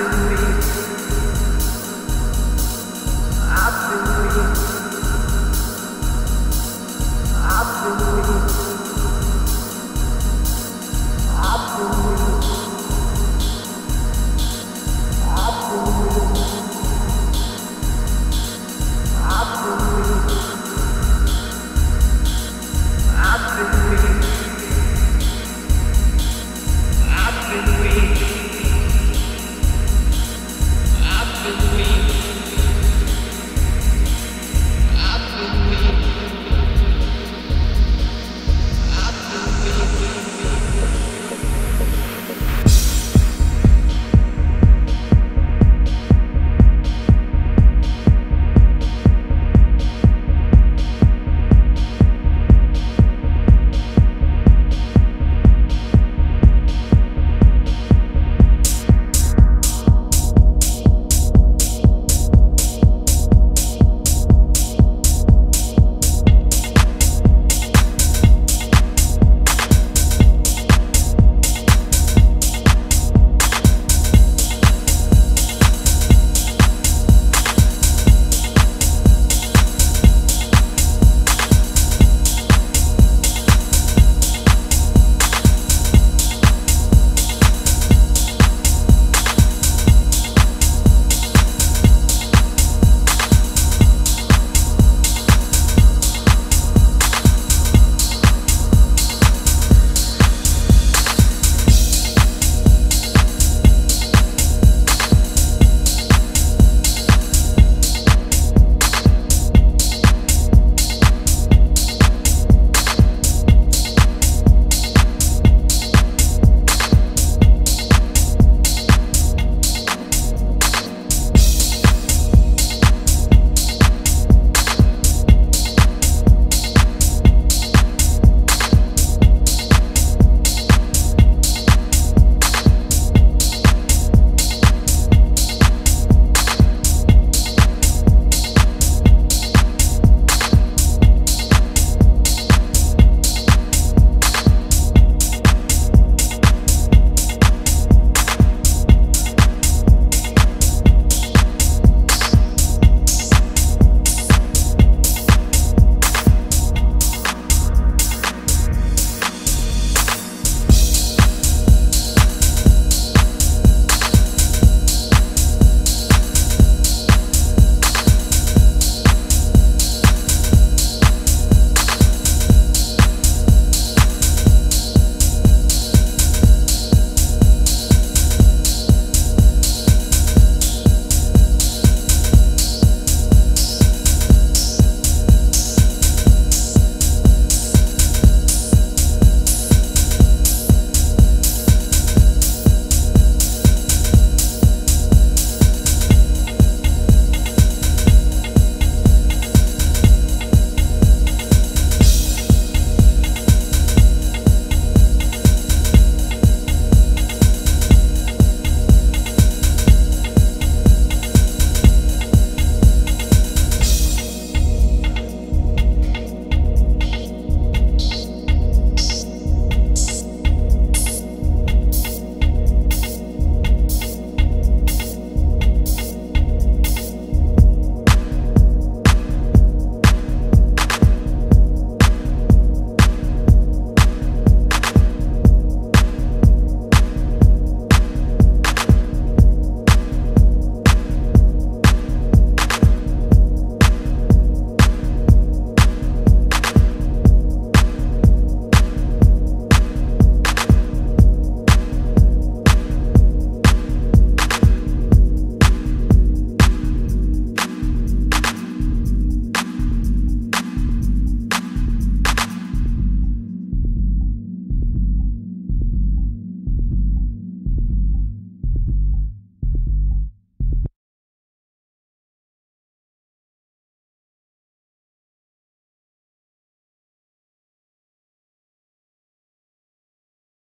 you.